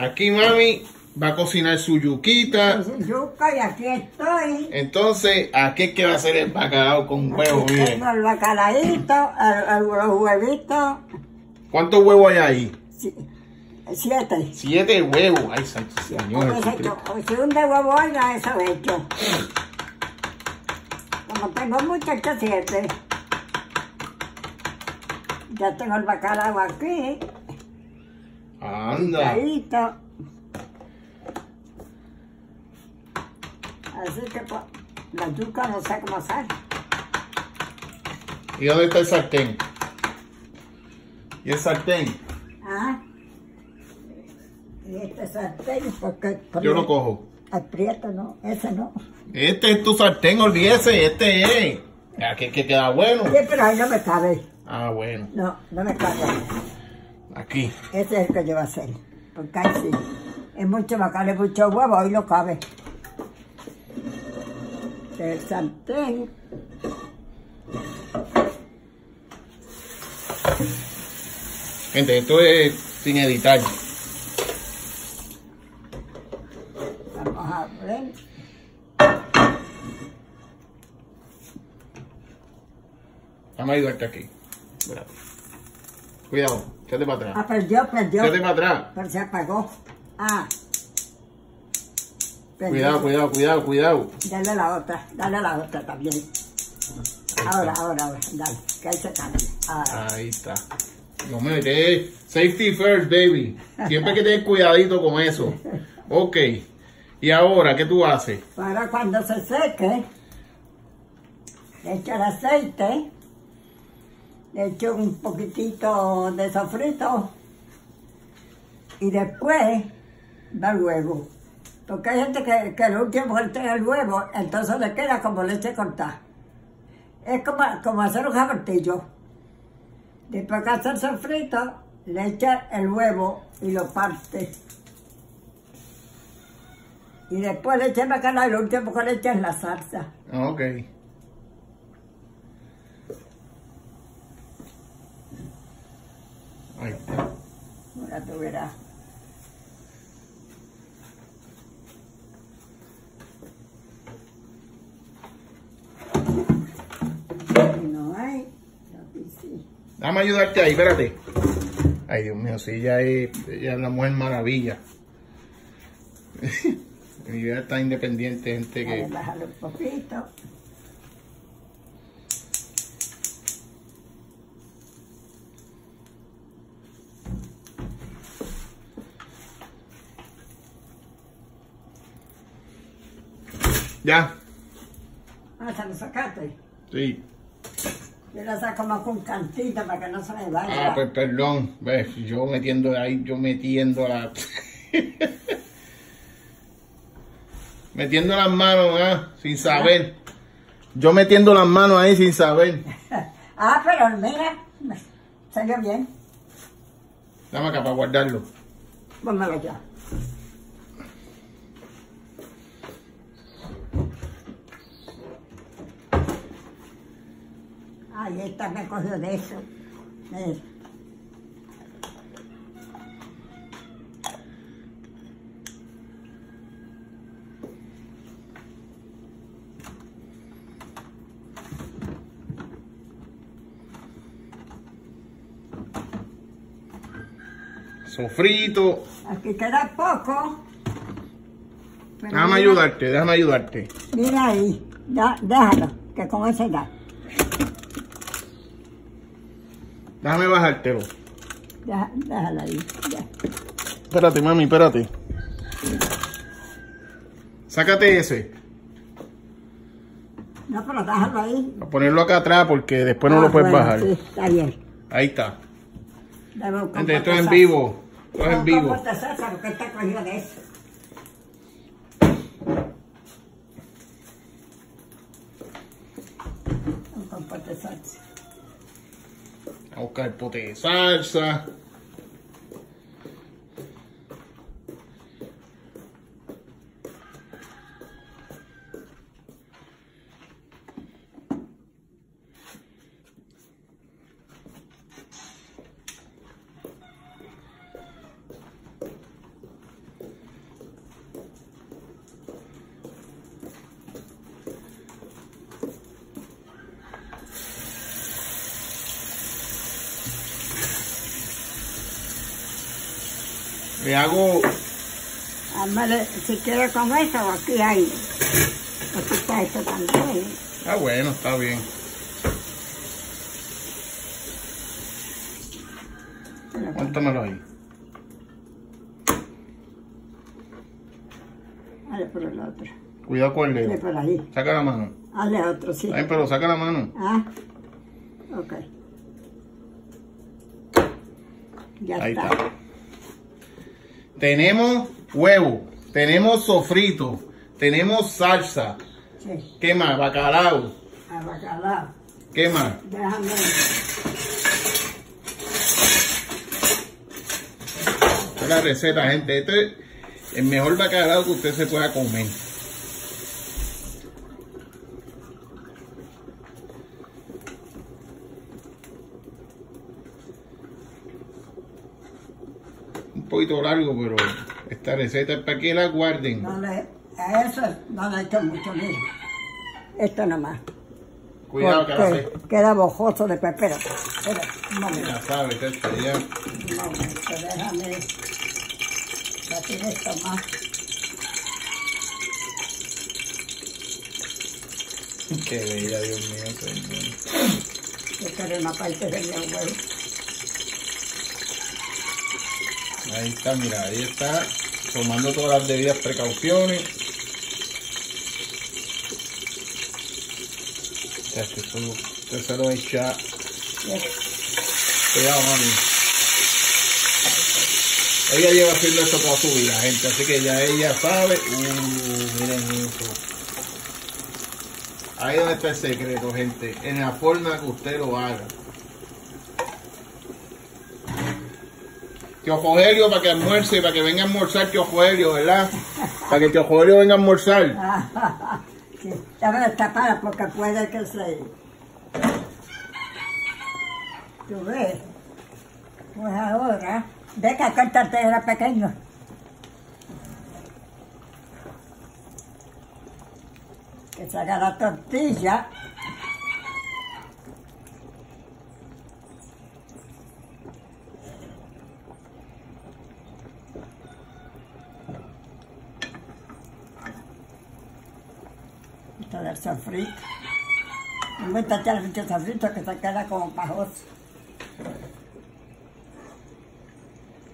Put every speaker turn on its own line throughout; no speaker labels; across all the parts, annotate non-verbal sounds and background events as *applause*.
Aquí mami va a cocinar su yuquita.
Yuca y aquí estoy.
Entonces, aquí es que va a hacer el bacalao con huevo,
Aquí
miren.
Tengo el bacalaíto, el- el- los huevitos.
¿Cuántos huevos hay ahí?
si- Siete.
Siete huevos. Ay, santo señor.
Si un de huevo hay, ya eso he hecho. Como tengo muchos, siete. Ya tengo el bacalao aquí,
Anda.
ahíto. Así que pues, la yuca no sé cómo sale.
¿Y dónde está el sartén? ¿Y el sartén?
Ah. Y este sartén, porque...
Yo lo cojo.
Aprieta, no, ese no.
Este es tu sartén, olvídese, este es. Ya, que, que queda bueno.
Sí, pero ahí no me cabe.
Ah, bueno.
No, no me cabe.
Aquí.
Ese es el que yo voy a hacer. Porque ahí sí. Es mucho bacalao, mucho huevo, ahí no cabe. El sartén.
Gente, esto es sin editar.
Vamos a ver.
Vamos a ayudarte aquí. Cuidado, quédate para
Ah,
atrás.
perdió, perdió.
Quédate para atrás.
Pero se apagó. Ah. Perdió.
Cuidado, cuidado, cuidado, cuidado.
Dale la otra, dale la otra también. Ahora, ahora, ahora, dale, que ahí se cambie. Ahora.
Ahí está. No me metes. Safety first, baby. Siempre hay que tener cuidadito con eso. Ok. Y ahora, ¿qué tú haces?
Ahora cuando se seque, le echo el aceite, le echo un poquitito de sofrito y después va el huevo. Porque hay gente que, que el último tiene el huevo, entonces le queda como leche cortada. Es como, como hacer un jabertillo. Después que hace el sofrito, le echa el huevo y lo parte. Y después le echa el bacalao y lo último que le echa es la salsa.
Ah, Ok. Ahí está.
Ahora tú verás. No hay, sí.
Dame ayudarte ahí, espérate. Ay, Dios mío, sí, ella es, ella es la mujer maravilla. *laughs* Mi vida está independiente, gente que...
bájalo un poquito.
Ya,
Ah, se lo sacaste.
sí.
Yo lo saco más con cantito para que no se me vaya.
Ah, pues perdón. Ves, yo metiendo ahí, yo metiendo la... *laughs* metiendo las manos, ¿ah? Sin saber. Yo metiendo las manos ahí sin saber. *laughs*
ah, pero mira, salió bien.
Dame acá para guardarlo.
Pónmelo ya. Ay, esta me cogió de eso. Mira.
Sofrito.
Aquí queda poco. Pero
Déjame
mira-
ayudarte, déjame ayudarte.
Mira ahí, da- déjalo, que con ese da.
Déjame bajártelo.
Deja- déjalo ahí. ya.
Espérate, mami, espérate. Sácate ese.
No, pero déjalo ahí.
A ponerlo acá atrás porque después no
Ah,
lo puedes
bueno,
bajar.
Sí, está bien.
Ahí está. Gente, esto es en vivo. Esto es en vivo.
salsa, porque está de eso. Un compote salsa.
A buscar el pote de salsa. Le hago
Ándale, si quieres con eso, aquí hay. Aquí está esto también.
Ah, bueno, está bien. Cuéntamelo ahí.
Dale por el otro.
Cuidado con el
Dale
dedo.
por ahí.
Saca la mano.
Dale otro, sí.
Ay, pero saca la mano.
Ah, ok. Ya
Ahí
está.
está. Tenemos huevo, tenemos sofrito, tenemos salsa.
Sí,
¿Qué más? Bacalao.
a bacalao.
¿Qué más?
Déjame.
Esta es la receta, gente. Este es el mejor bacalao que usted se pueda comer. Poquito largo, pero esta receta es para que la guarden.
No le, a eso no le echo mucho, mira. Esto nomás.
Cuidado que la sé.
Queda bojoso después. Espera, espera, un momento.
Ya sabe, que esto ya.
Un momento, déjame batir esto más.
Qué bella, Dios mío, señor.
Yo quiero una parte de mi huevo.
Ahí está, mira, ahí está tomando todas las debidas precauciones. Ya, que eso, usted se lo echa. Cuidado, mami. Ella lleva haciendo esto toda su vida, gente, así que ya ella sabe. Uh, miren eso. Ahí donde está el secreto, gente. En la forma que usted lo haga. Tío Jogelio para que almuerce, para que venga a almorzar Tío Jogelio, ¿verdad? Para que Tío Jogelio venga a almorzar. *laughs*
sí, ya me tapada porque puede que se... ¿Tú ves? Pues ahora, ve que aquel tartel era pequeño. Que se haga la tortilla. Esto del sofrito. Echando mucho sofrito que se queda como pajoso.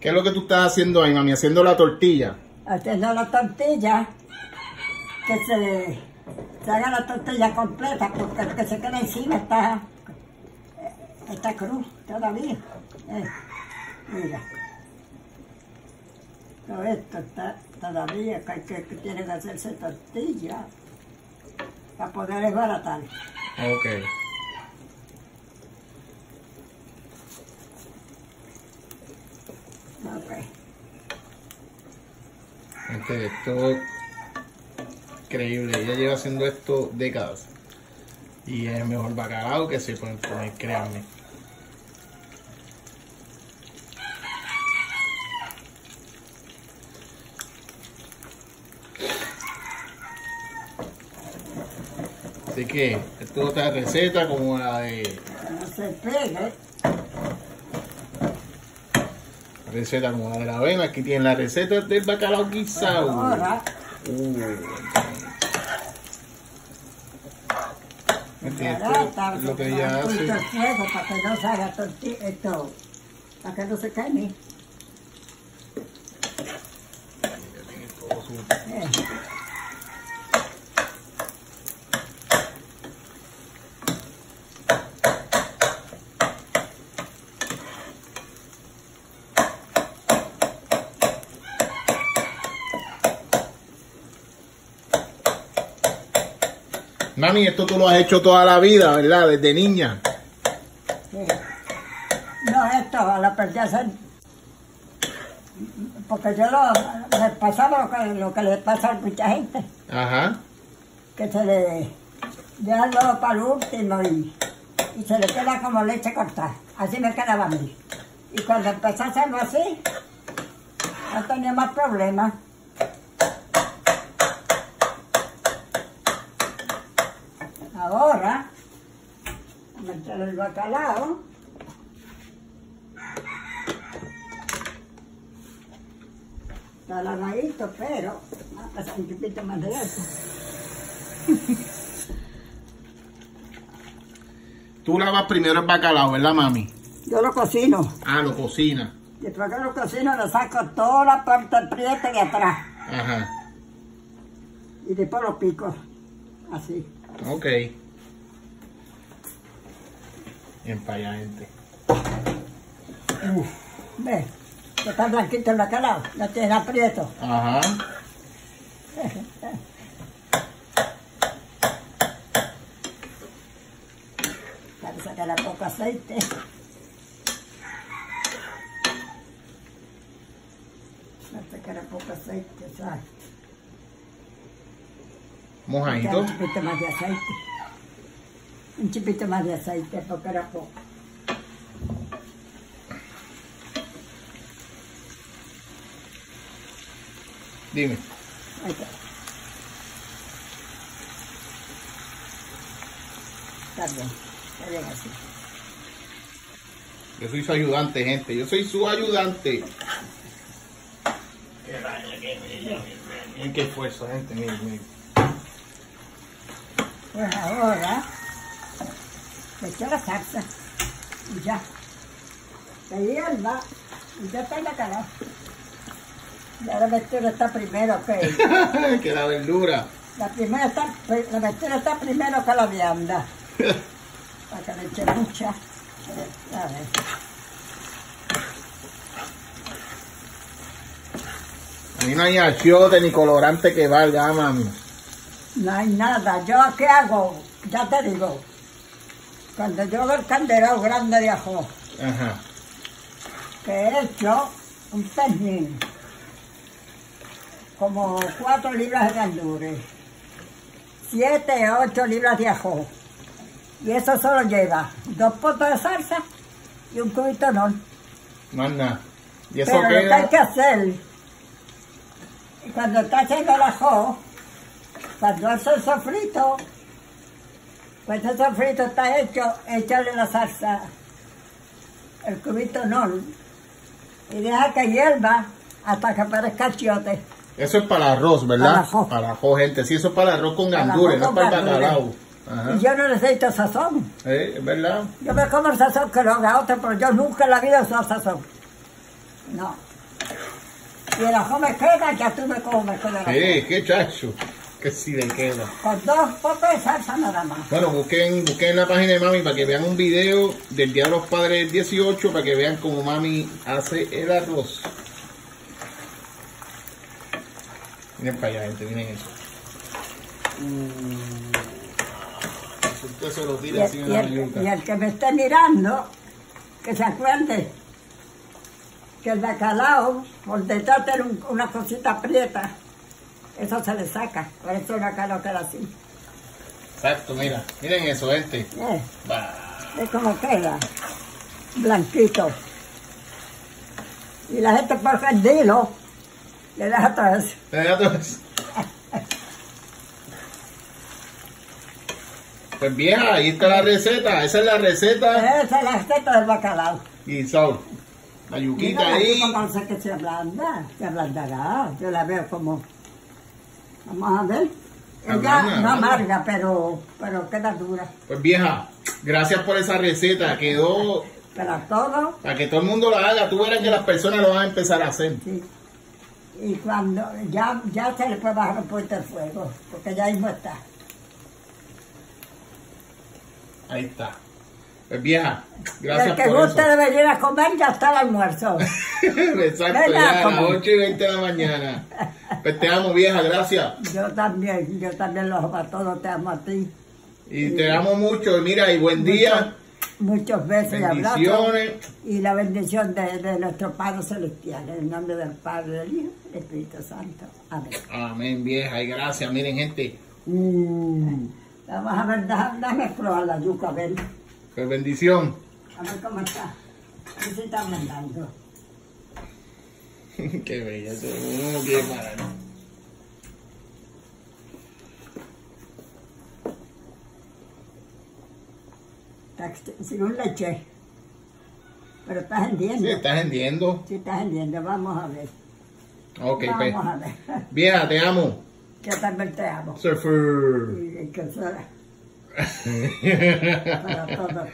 ¿Qué es lo que tú estás haciendo ahí, mami? Haciendo la tortilla.
haciendo la tortilla, que se, se haga la tortilla completa, porque el que se queda encima está, está cruz todavía. Eh, mira. Todo esto está todavía, que, que tiene que hacerse tortilla para poder desbaratar.
Ok.
Ok.
Gente, esto es increíble. Ella lleva haciendo esto décadas. Y es el mejor bacalao que se pueden comer, créanme. Así que esto es otra receta como la de
no se pegue.
receta como la de la avena. Aquí tienen la receta del bacalao guisado.
Ahora,
Uh, Este, lo que ella hace.
para que no se haga esto, para que no se queme. Eh.
Mami, esto tú lo has hecho toda la vida, ¿verdad? Desde niña.
Sí. No, esto lo perdí a hacer. Porque yo lo, le pasaba lo que, lo que le pasa a mucha gente,
Ajá.
que se le deja luego para el último y, y se le queda como leche cortada. Así me quedaba a mí. Y cuando empecé a hacerlo así, no tenía más problemas. Ahora, meter el bacalao. Está lavadito, pero va a pasar un poquito más de eso. *laughs*
Tú lavas primero el bacalao, ¿verdad, mami?
Yo lo cocino.
Ah, lo cocina.
Después que lo cocino, le saco toda la parte prieta de atrás.
Ajá.
Y después lo pico. Así.
Ok. Bien para allá, gente.
¿Ves? Que está blanquito el bacalao. No tiene aprieto.
Ajá. *laughs*
Para sacar a poco aceite. Para sacar a poco aceite, ¿sabes?
Mojadito.
Un chipito más de aceite. Un chipito más de aceite porque era poco.
Dime.
Ahí está. Está bien, está bien así.
Yo soy su ayudante, gente. Yo soy su ayudante. Miren qué esfuerzo, gente. Miren, miren.
Pues ahora echo la salsa y ya. La hierba y ya está en la cara. Ya la verdura está primero que *laughs*
que la verdura.
la primera está, la verdura está primero que la vianda. *laughs* Para que le eche mucha. A ver.
A mí no hay achiote ni colorante que valga, mami.
No hay nada. ¿Yo qué hago? Ya te digo. Cuando yo el candelado grande de ajo,
Ajá.
que he hecho un pernil, como cuatro libras de gandures, siete o ocho libras de ajo. Y eso solo lleva dos potos de salsa y un cubito no.
Más nada. Y eso
Pero lo que hay
queda.
que hacer, cuando está haciendo el ajo, cuando hace el sofrito, pues el sofrito está hecho, échale la salsa, el cubito no, y deja que hierva hasta que aparezca el chiote.
Eso es para arroz, ¿verdad?
Para arroz.
Para el arroz, gente. Sí, eso es para arroz con gandules, no para
con
bacalao. Ajá.
Y yo no necesito sazón.
Eh, es verdad.
Yo me como el sazón que lo haga otro, pero yo nunca en la vida uso sazón. No. Y el ajo me queda, ya tú me me queda el ajo.
Sí, qué chacho. Que.
Con dos potes de salsa nada más.
Bueno, busquen, busquen en la página de mami para que vean un video del Día de los Padres 18 para que vean cómo mami hace el arroz. Miren para allá, gente, miren eso. Eso Usted se lo
Y
tira
el,
así en
y
la
el-
yuca.
y el que me esté mirando, que se acuerde que el bacalao, por detrás tiene un- una cosita prieta. Eso se le saca, por eso el bacalao queda así.
Exacto, mira. Miren eso, gente.
Eh, es como queda, blanquito. Y la gente por ofendido le deja todo eso.
Mira todo eso. Pues vieja, ahí está la receta. Esa es la receta.
Esa es la receta del bacalao.
Y sol. La yuquita
Mira,
ahí.
la yuca parece que se ablanda, se ablandará. Yo la veo como. Vamos a ver. Ella no amarga, pero, pero queda dura.
Pues vieja, gracias por esa receta. Quedó
Pero todo,
para que todo el mundo la haga. Tú verás que las personas lo van a empezar a hacer.
sí. Y cuando ya, ya se le puede bajar un poquito el fuego, porque ya mismo está.
Ahí está. Pues vieja, gracias
el que
por
guste
eso.
de venir a comer ya está el almuerzo. *laughs*
Exacto,
Venga,
ya a las
como.
8 y 20 de la mañana. *laughs* Pues te amo, vieja, gracias.
Yo también, yo también los amo a todos, te amo a ti.
Y te amo mucho. Mira, y buen día.
Muchos besos y abrazos. Y la bendición de, de nuestro Padre Celestial, en el nombre del Padre, del Hijo y del Espíritu Santo. Amén.
Amén, vieja, y gracias. Miren, gente,
Mm. Vamos a ver, déjame probar la yuca, a ver,
pues bendición.
a ver cómo está. Ver si está mandando. *laughs*
Qué bella, eso es bien para ¿no?
Está sin un leche. Pero está hendiendo.
Sí, estás hendiendo.
Sí, está hendiendo. Vamos a ver.
Ok, pues.
Vamos a ver. *laughs*
Vieja, te amo.
Yo también te amo.
Surfer.
Y que sea para todos.